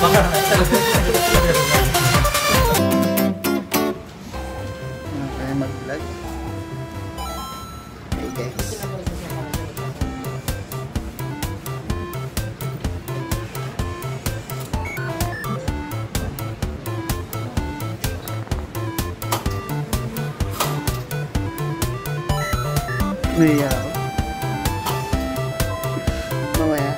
分 からない。Naiya ako. Mamaya.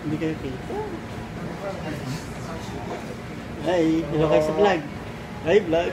Hindi kayo kita. Hi, hello kayo sa vlog. Hi, vlog.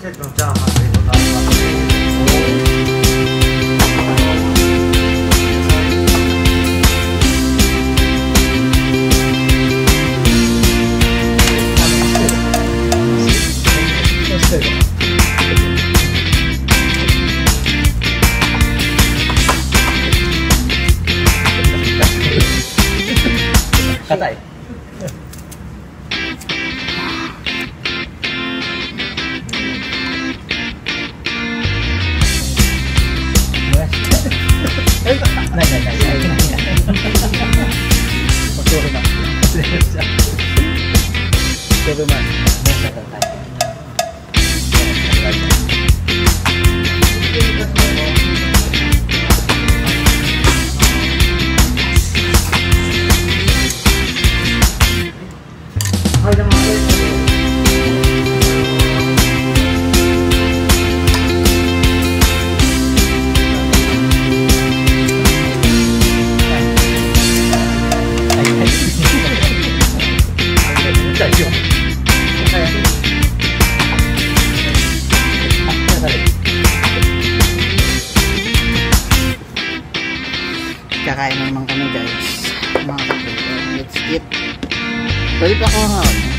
Checo. it. Balik ako hang.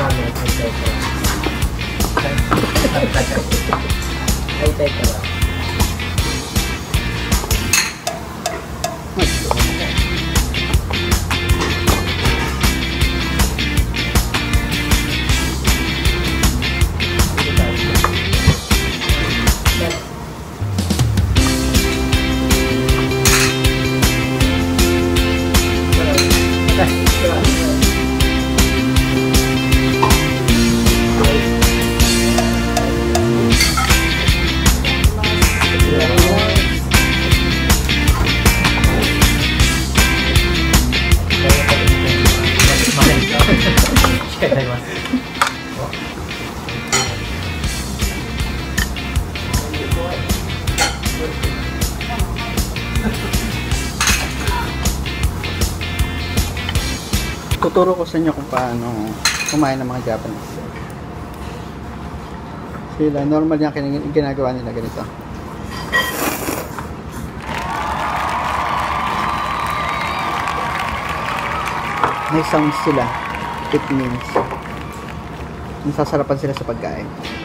ラい。たいから。Tuturo ko sa inyo kung paano kumain ng mga Japanese. Sila, normal yung ginagawa nila ganito. May sounds sila. It means nasasarapan sila sa pagkain.